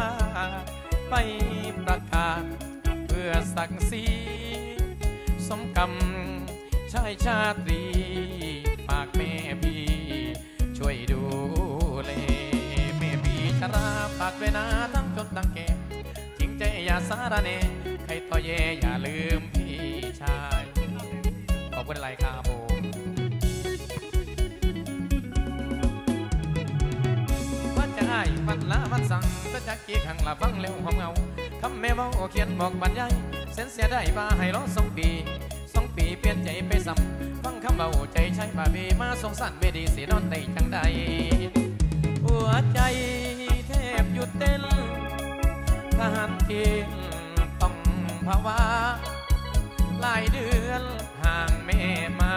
า ไปประกาศ เพื่อศักดิ์ศรีสมกำชายชาตรีฝากแม่พี่ ช่วยดูแลแม่พี่ชราฝากด้วยนะทั้งจนตั้งแก่ทิ้งใจอย่าสารเนใครต่อเย่อย่าลืมพี่ชาย ขอบคุณหลายครับายฟันละมันสั่งแต่จักกี่ครั้งละฟังเร็วหอมเงาคำแม่เว้าเขียนบอกบรรยายเส้นเสียได้มาให้รอสองปีสองปีเปลี่ยนใจไปซ้ำฟังคำเบาใจใช้บาบีมาสงสารไม่ดีเสียนอนในจังใดหัวใจแทบหยุดเต้นทหารเกณฑ์ต้องภาวะหลายเดือนห่างแม่มา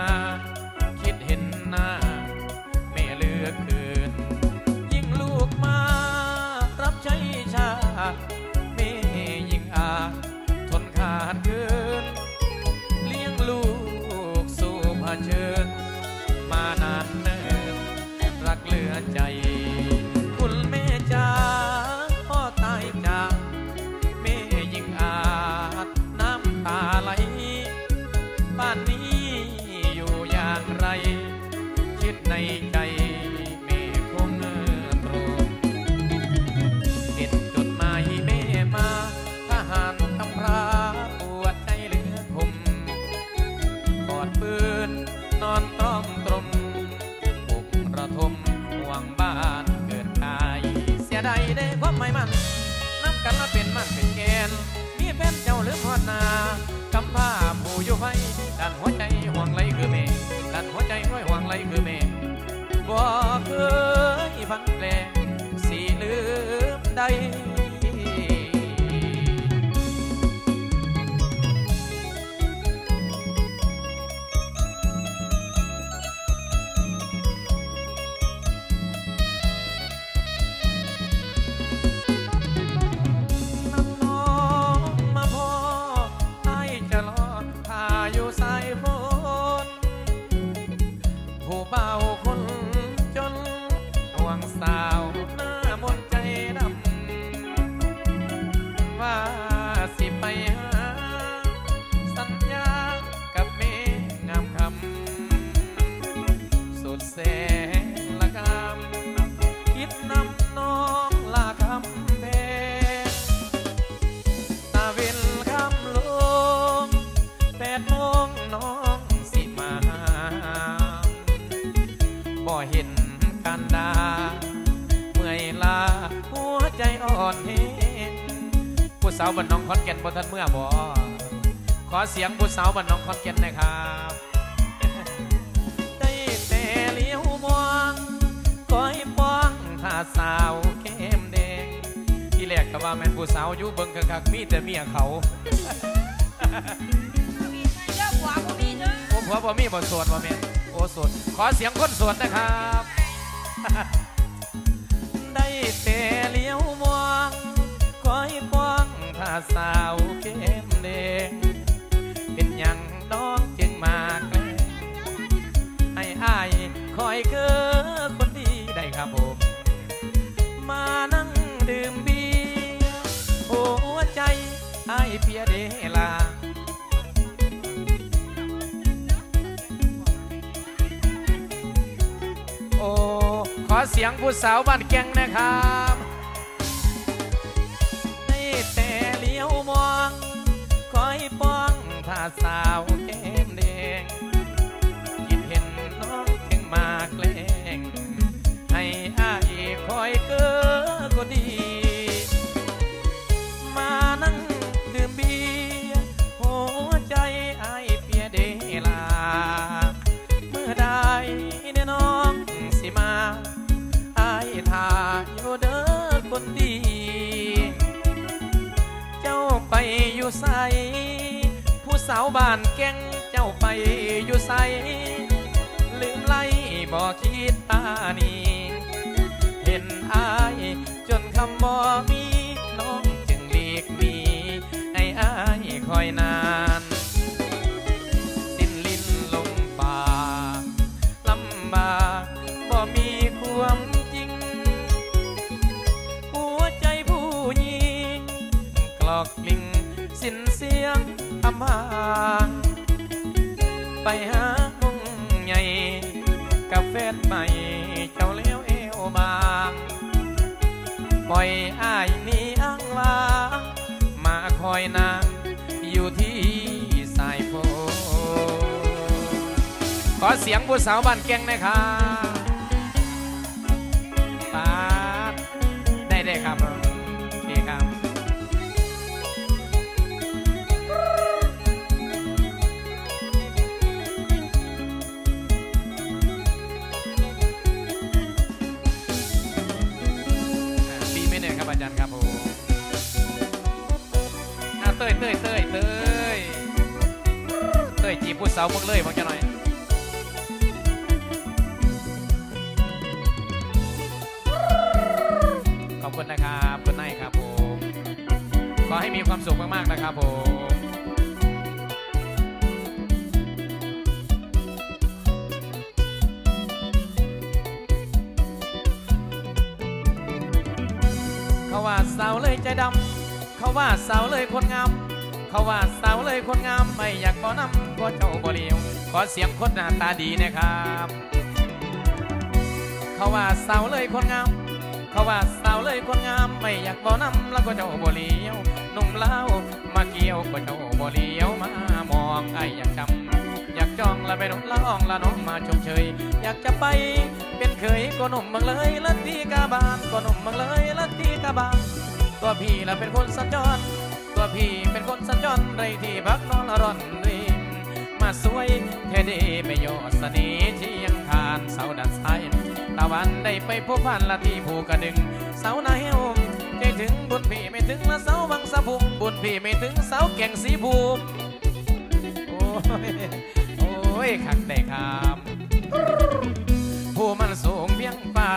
ในใจแม่คงตรงเห็นจดหมายแม่มาทหารกำพร้าปวดใจเหลือคมกอดปืนนอนต้องตรมบุกระทมห่วงบ้านเกิดกาย เสียดายได้ความไม่มันนับกันมาเป็นมันเป็นแกนมีแฟนเจ้าหรือพอดนากำผ้าผู้อยู่ไฟดันหัวใจห่วงไหลคือแม่ดันหัวใจร้อยห่วงไหลคือแม่ บ่เคยฟังแปลสีลืมใด สาวบ้านน้องคอนแก่นบ่ทันเมื่อบ่ขอเสียงผู้สาวบ้านน้องคอนแก่นหนะครับได้แต่เลี้ยวมองคอยป้องถ้าสาวเข้มแดงที่แรกก็ว่าแม่นผู้สาวอยู่เบิ่งคักๆมีแต่เมียเขามีเยอะกว่าบ่มีเด้อผมผัวบ่มีบ่โสดบ่แม่นโอ้โสดขอเสียงคนโสดนะครับได้แต่เลี้ยวมองคอยป้องถ้า สาวเข้มแดงเป็นหยังน้องจึงมาแกล้งให้อายคอยเคอคนดีได้ครับผม มานั่งดื่มเบียร์หัวใจไอ้ายเพียเดลาโอ้ขอเสียงผู้สาวบ้านแกงนะครับ สาวแก้มแดงคิดเห็นน้องจึงมาแกล้งให้อายคอยเก้อก็ดี มานั่งดื่มเบียร์หัวใจอายเปียเดลา เมื่อใดเนน้องสิมาอายท่าอยู่เด้อคนดี เจ้าไปอยู่ใส สาวบ้านแก่งเจ้าไปอยู่ใสลืมไล่บอกคิดตานีเห็นอายจนคำบ่มีน้องจึงหลีกหนีให้อายคอยนาน อยู่ที่สายโพขอเสียงผู้สาวบ้านแกงนะครับปาดได้ได้ครับโอเคครับปีไม่เหนื่อยครับอาจารย์ครับผมเต้ยเต้ยเต้ยเต้ยเต้ย จีบผู้สาวมึงเลยมึงจะหน่อยขอบคุณนะครับคุณนายครับผมขอให้มีความสุขมากๆนะครับผมเขาว่าสาวเลยใจดำเขาว่าสาวเลยคนงาม เขาว่าสาวเลยคนงามไม่อยากขอนำก็เจ้าบ่เลียวขอเสียงคนหน้าตาดีนะครับ เขาว่าสาวเลยคนงาม เขาว่าสาวเลยคนงามไม่อยากบ่นำแล้วก็เจ้าบ่เลียวหนุ่มเล่ามาเกี่ยวก็เจ้าบ่เลียวมามองไอ้อยากจำอยากจองละไปน้องละอ่องละน้องมาชมเชยอยากจะไปเป็นเคยก็หนุ่มเมืองเลยละที่กาบานก็หนุ่มเมืองเลยละที่กาบานตัวพี่ละเป็นคนสัญจร ตัวพี่เป็นคนสัญจรไรที่พักนอนร่อนริมมาสวยเทเดไม่ยอดสนีที่ยังทานเสาดัดซ้ายตะวันได้ไปพบพันละที่ภูกระดึง เสาหนาเฮวใจถึงบุญพี่ไม่ถึงละเสาวังสะพุงบุญพี่ไม่ถึงเสาแก่งสีภูมิโอ้ยโอ้ยขักได้ครับผู้มันสูงเพียงฟ้า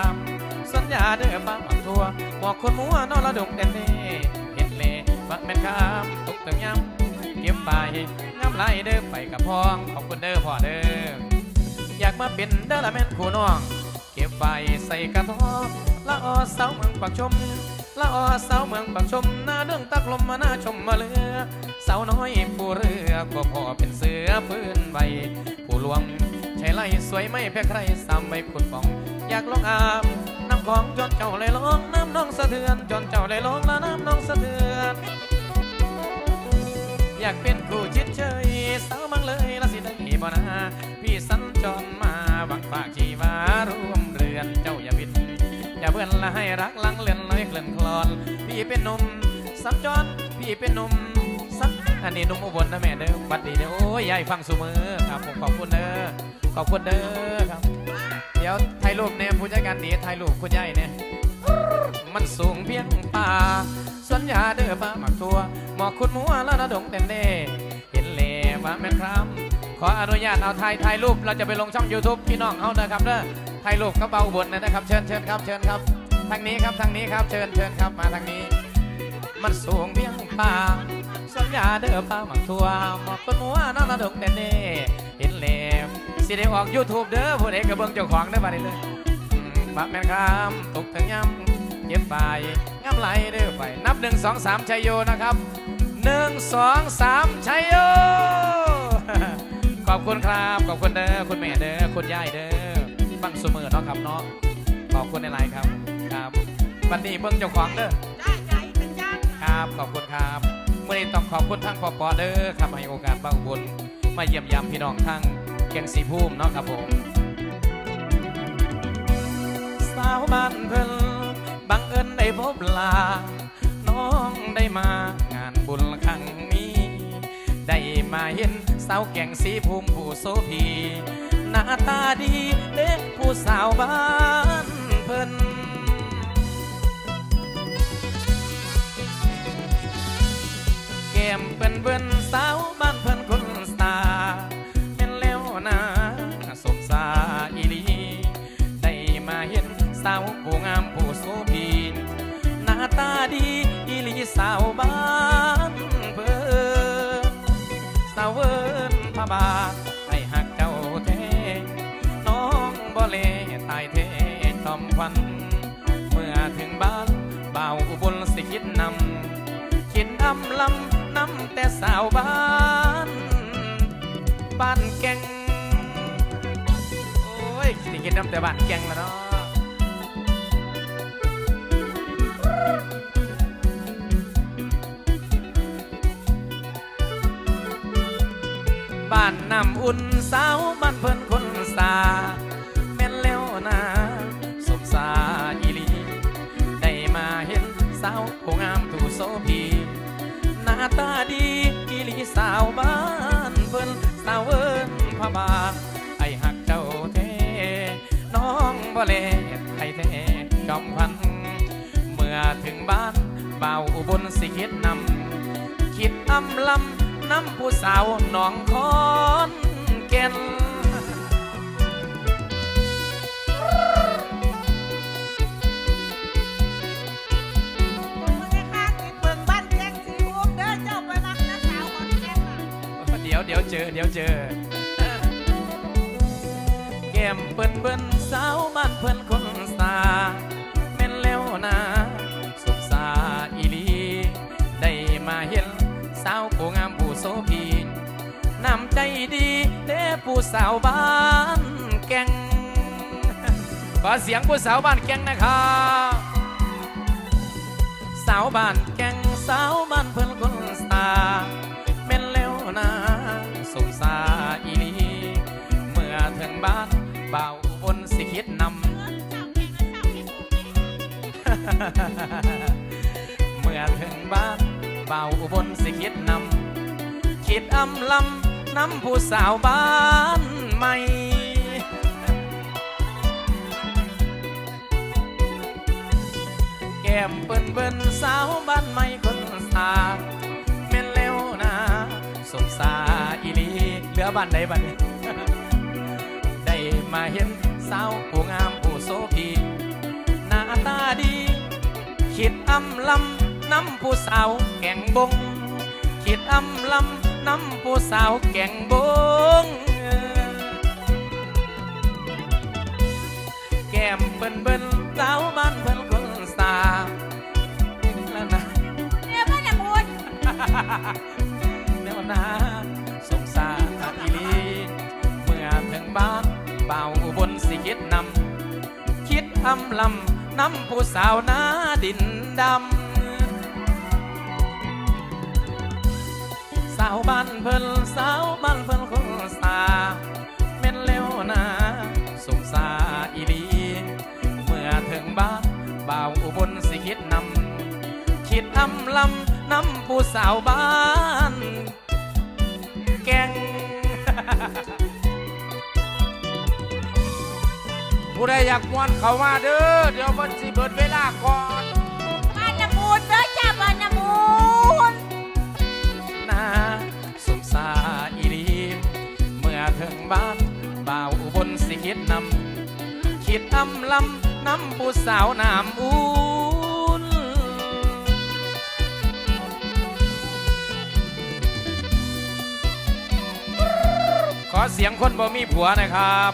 สัญญาเด้อฟ้าบังทัวบอกคนมัวนอนละดงเด่นนี่ บักแม่นคามตกตึงย้ำเก็บไปย้ำไหลเด้อไปกับพ้องขอบคุณเด้อพ่อเด้ออยากมาเป็นเด้อละแม่นคู่น้อง เก็บใบใส่กระทอละออสาวเมืองปักชมละออสาวเมืองปักชมหน้าเรื่องตักลมมาหน้าชมมาเรือสาวน้อยผู้เรือก็พอเป็นเสือพื้นใบผู้ลวงใช่ไล่สวยไม่แพ้ใครซ้ำใบขุดฟอง อยากลองอาบน้ำของจนเจ้าเลยร้องน้ำน้องสะเทือนจนเจ้าเลยร้องและน้ำน้องสะเทือน อยากเป็นคู่ชิดเชยสาวมังเลยละสิได้บ่นาพี่สัญจรมาบังฝากชีวารวมเรือนเจ้าอย่าบิด อย่าเบื่อละให้รักลังเล่นเลยเคลื่อนคลอน พี่เป็นหนุ่มสัญจรพี่เป็นหนุ่มสักอันนี้หนุ่มอุบลนะแม่เด้อบัดดีเด้อโอ้ยยายฟังสุมือครับผมขอบคุณเด้อขอบคุณเด้อครับ เดี๋ยวถ่ายรูปเนี่ยผู้จัดการดีถ่ายรูปคุณยายเนี่ยมันสูงเพียงป่า สัญญาเด้อป้าหมักตัวหมอกคุณมัวแล้วนะดงเต็มเน่เห็นเล่ว่าแม่นครับขออนุญาตเอาถ่ายถ่ายรูปเราจะไปลงช่อง YouTube พี่น้องเอานะครับเด้อถ่ายรูปกระเป๋าบนนะครับ เชิญเชิญครับเชิญครับทางนี้ครับทางนี้ครับเชิญเชิญครับมาทางนี้ มันสูงเพียงป่าสัญญาเด้อป้าหมักตัวหมอกคุณมัวแล้วนะดงเต็มเน่เห็นเล่สิได้ออก YouTube เด้อผู้ใดกระเบื้องเจ้าของเด้อบัดนี้เลยอืมบักแม่นคำตกถึงย้ำเย็บไป ไหลเด้อไป นับหนึ่งสองสามชัยโยนะครับหนึ่งสองสามชัยโย ขอบคุณครับ ขอบคุณเด้อคุณแม่เด้อคุณยายเด้อฟังสมือเนาะครับเนาะขอบคุณในไลน์ครับครับวันนี้เบิ้งเจ้าของเด้อได้ใจเป็นจังครับขอบคุณครับเมื่อนี้ต้องขอบคุณทั้งปอปอเด้อครับให้โอกาสบางบุญมาเยี่ยมยามพี่น้องทั้งเกียงสีภูมิเนาะครับผมสาวบ้านเพิ่นบัง เอิญได้พบลา น้องได้มางานบุญครั้งนี้ ได้มาเห็นสาวแก่งสีภูมิผู้โสภีหน้าตาดีเด็กผู้สาวบ้านเพิ่นแก้มเป็นเบิ้นสาวบ้านเพิ่นคนสตาแม่นแล้วนะสมสาอีลี ได้มาเห็นสาวผู้งามผ ดีอีลีสาวบ้านเพิ่นสาวเวินพระบาทให้หักเจ้าแท้น้องบ่เลตายเทจอมควัน เมื่อถึงบ้านเบาอุบลสิคิดนำคิดอำลำนำแต่สาวบ้านบ้านแกงโอ้ยสิกินน้ำแต่บ้านแกงล้วเนาะ บ้านน้ำอุ่นสาวบ้านเพิ่นคนสาแม่นแล้วนะสมสาอีลี ได้มาเห็นสาวผู้งามถูโซพีหน้าตาดีอีลีสาวบ้านเพิ่นสาวเอิ้นพระบางไอหักเจ้าแท้น้องบ่เลไทยแท้จอมพัน เมื่อถึงบ้านเบาอุบลสิคิดนำคิดอำลำ น้ำผู้สาวหนองคอนแก่นมึงไอ้ข้างติดเบิ่งบ้านแจ้งสีอุ้มเด้อเจ้าไปรักน้าสาวก่อนแจ้งน่ะเดี๋ยวเดี๋ยวเจอเดี๋ยวเจอ แก้มเปิ้นเปิ้นสาวบ้านเพิ่นคนสา ผู้สาวบ้านแกงขอเสียงผู้สาวบ้านแกงนะครับสาวบ้านแกงสาวบ้านเพิ่นคนสาแม่นแล้วนะสงสาอีลีเมื่อถึงบ้านเบาบนสิคิดนำเมื่อถึงบ้านเบาอุบลสิคิดนำคิดอำลำ นำผู้สาวบ้านใหม่แก้มเปิ้นเปิ้นสาวบ้านใหม่คนสาวแม่นแล้วนะสงสาอีลีเหลือบ้านใดบ้านนี้ได้มาเห็นสาวผู้งามผู้โสพีหน้าตาดี คิดอำลำน้ำผู้สาวแก่งบง คิดอำลำ น้ำผู้สาวแก่งบงแก้มเบินเบิ่นสาวบ้านเพิ่นคนสาแล้วนะเนี่ยบ้านน่ะมุนแล้วนะสงสารอีลีเมื่อถึงบ้านเบาอุบลสิคิดนำคิดอำลำนำผู้สาวหน้าดินดำาวบ้านเพิ่นสาวบ้านเพิ่นคนสาแม่นแล้วนะสงสาอีหลีเมื่อถึงบ้านบ่าวอุบลสิคิดนำคิดอำลำนำผู้สาวบ้าน แกงผู้ใดอยากมวนเขามาเด้อเดี๋ยวมันสิเบิดเวลาก่อน นำผู้สาวน้ำอุ่นขอเสียงคนบ่มีผัวนะครับ